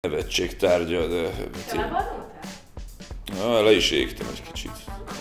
nevetség tárgya, de... Na, le is égtem egy kicsit.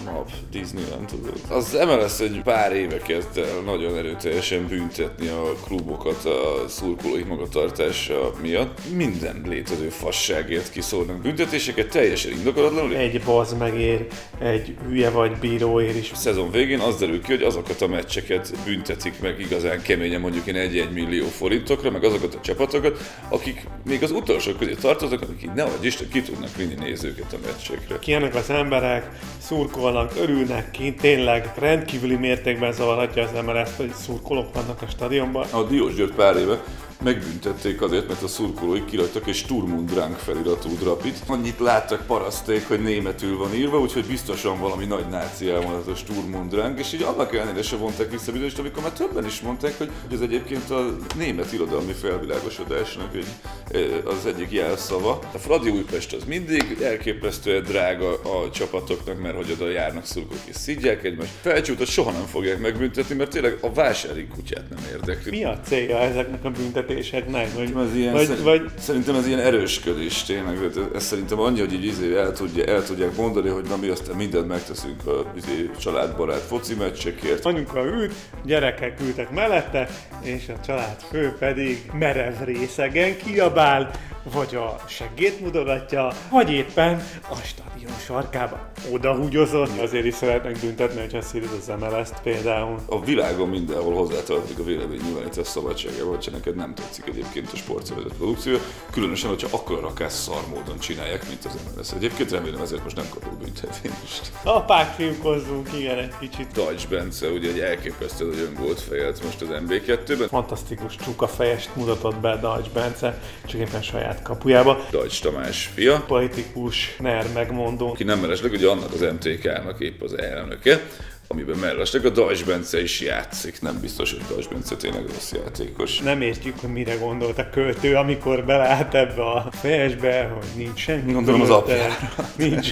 Nap, Disney, nem tudod. Az MLS egy pár éve kezdte nagyon erőteljesen büntetni a klubokat a szurkolói magatartása miatt. Minden létező fasságért kiszólnak büntetéseket, teljesen indokolatlanul. Egy baz megér, egy hülye vagy bíróért is. A szezon végén az derül ki, hogy azokat a meccseket büntetik meg igazán keményen mondjuk én egy-egy millió forintokra, meg azokat a csapatokat, akik még az utolsók közé tartoznak, akik így nehogy Isten ki tudnak vinni nézőket a meccsekre. Kijönnek az emberek, szurkolnak, örülnek ki, tényleg rendkívüli mértékben zavarhatja az ember ezt, hogy szurkolók vannak a stadionban. A Diós György pár éve megbüntették azért, mert a szurkolói kiraktak egy Sturm und Drang feliratú drapit. Annyit láttak paraszték, hogy németül van írva, úgyhogy biztosan valami nagy náci elmondott a Sturm und Drang, és így annak ellenére se vonták vissza bizonyos, amikor már többen is mondták, hogy ez egyébként a német irodalmi felvilágosodásnak egy, az egyik jelszava. A Fradi Újpest az mindig elképesztően drága a csapatoknak, mert hogy oda járnak szurkolók és szidják egymást. Felcsútot soha nem fogják megbüntetni, mert tényleg a vásári kutyát nem érdekli. Mi a célja ezeknek a büntetéseknek? Vagy, Ez ilyen, vagy, vagy, vagy Szerintem ez ilyen erősködés tényleg. Ez, ez szerintem annyi, hogy így izé el, tudja, el tudják mondani, hogy na mi aztán mindent megteszünk a izé, családbarát foci meccsekért. anyuka ült, gyerekek ültek mellette, és a család fő pedig merev részegen kiabál, vagy a seggét mutogatja, vagy éppen a stadion sarkába odahúgyozott. Azért is szeretnek büntetni, hogyha szírid az MLS-t például. A világon mindenhol hozzátartozik a vélemény nyilvánítás szabadságába, hogyha neked nem tetszik egyébként a sportszervezet produkció, különösen, hogyha akkor rakás szar módon csinálják, mint az MLS. Egyébként remélem ezért most nem kapok büntetést. Apák filmkozzunk, igen, egy kicsit. Dajcs Bence ugye egy elképesztő nagy öngolt fejelt most az MB2-ben. Fantasztikus csukafejest mutatott be Dajcs Bence, csak éppen saját kapujába. Dajcs Tamás fia, Politikus, ner megmondó. aki nem mellesleg ugye annak az MTK-nak épp az elnöke, amiben mellesleg a Dajcs Bence is játszik. Nem biztos, hogy Dajcs Bence tényleg rossz játékos. Nem értjük, hogy mire gondolt a költő, amikor belállt ebbe a fejesbe, hogy nincs semmi. Gondolom az apjára. Nincs.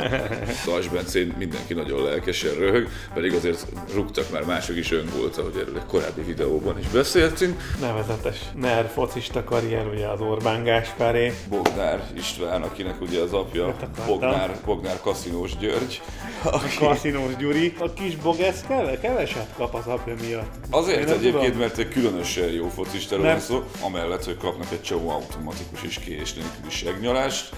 Dajcs Bencén mindenki nagyon lelkesen röhög, pedig azért rúgtak már mások is öngólt, ahogy erről egy korábbi videóban is beszéltünk. Nevezetes NER focista karrier, ugye az Orbán Gáspáré. Bognár István, akinek ugye az apja. Bognár, Bognár Kaszinós György. A Kaszinós Gyuri. A kis Bogesz keve, keveset kap az apja miatt. Azért egyébként, tudom. mert egy különösen jó focistáról van szó, amellett, hogy kapnak egy csomó automatikus és kés nélküli segnyalást,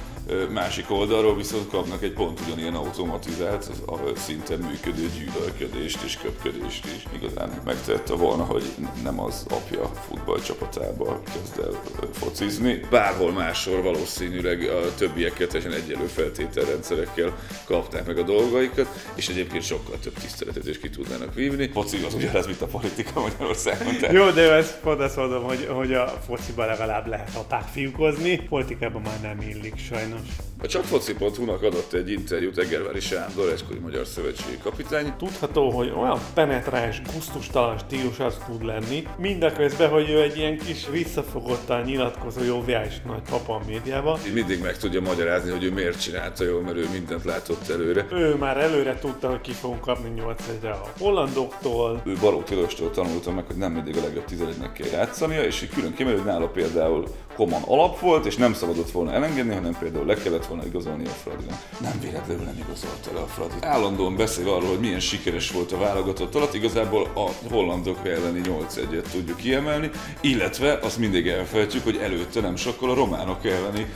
másik oldalról viszont kapnak egy pont ugyanilyen automatizált, szinten működő gyűlölködést és köpködést is. Igazán megtette volna, hogy nem az apja futballcsapatába kezd el focizni. Bárhol máshol valószínűleg a többieket teljesen egyelő feltételrendszerekkel kapták meg a dolgaikat, és egyébként sokkal több tiszteletet is ki tudnának vívni. Foci az ugyanaz, mint a politika Magyarországon. tehát Jó, de ezt pont azt mondom, hogy, hogy a fociban legalább lehet apák fiúkozni, politikában már nem illik sajnos. A csapfoci.hu-nak adott egy interjút Egervári Sándor, egykori magyar szövetségi kapitány. Tudható, hogy olyan penetráns, gusztustalan stílusas tud lenni, mindeközben, hogy ő egy ilyen kis visszafogottan nyilatkozó joviális nagy papa a médiában. Így mindig meg tudja magyarázni, hogy ő miért csinálta jól, mert ő mindent látott előre. Ő már előre tudta, hogy ki fogunk kapni 8 1 a hollandoktól, Ő Balogh Tilostól tanulta meg, hogy nem mindig a legjobb 11-nek kell játszania, és külön kimerül, hogy nála például Koman alap volt, és nem szabadott volna elengedni, hanem például le kellett volna igazolni a Fradinak. Nem véletlenül nem igazolta le a Fradit. Állandóan beszél arról, hogy milyen sikeres volt a válogatott alatt, igazából a hollandok elleni 8-1-et tudjuk kiemelni, illetve azt mindig elfelejtjük, hogy előtte nem sokkal a románok elleni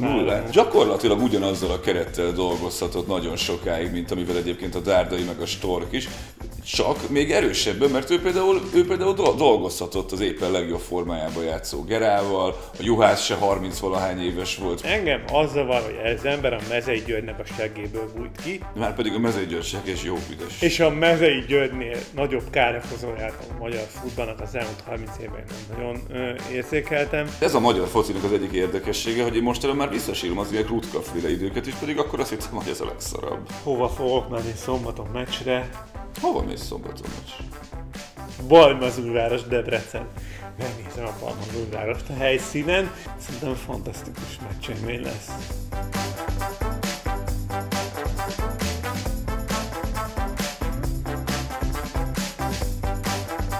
3-0. Gyakorlatilag ugyanazzal a kerettel dolgozhatott nagyon sokáig, mint amivel egyébként a Dárdai meg a Stork is, csak még erősebben, mert ő például, ő például do- dolgozhatott az éppen legjobb formájában játszó Gerával, a Juhász se 30 valahány éves volt, Engem az zavar, hogy ez ember a Mezei Györgynek a seggéből bújt ki, már pedig a mezei György és jó büdös. és a Mezei Györgynél nagyobb károkozóját a magyar futballnak az elmúlt 30 évben nem nagyon ö, érzékeltem. Ez a magyar focinak az egyik érdekessége, hogy én mostanában már visszasírom az ilyen Rutka féle időket is, pedig akkor azt hittem, hogy ez a legszarabb. Hova fogok menni szombaton meccsre? Hova mész szombaton meccs? Balmazújváros Debrecen. Megnézem a Balmazújvárost a helyszínen. Szerintem fantasztikus meccsélmény lesz.